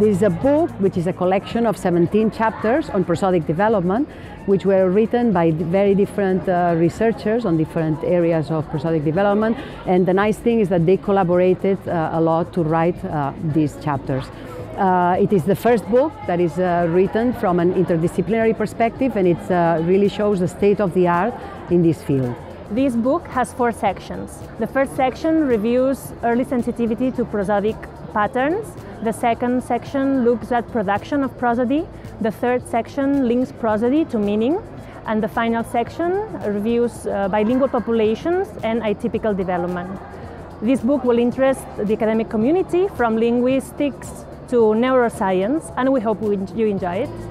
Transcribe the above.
This is a book which is a collection of 17 chapters on prosodic development, which were written by very different uh, researchers on different areas of prosodic development. And the nice thing is that they collaborated uh, a lot to write uh, these chapters. Uh, it is the first book that is uh, written from an interdisciplinary perspective and it uh, really shows the state of the art in this field. This book has four sections. The first section reviews early sensitivity to prosodic patterns. The second section looks at production of prosody. The third section links prosody to meaning. And the final section reviews uh, bilingual populations and atypical development. This book will interest the academic community from linguistics to neuroscience, and we hope you enjoy it.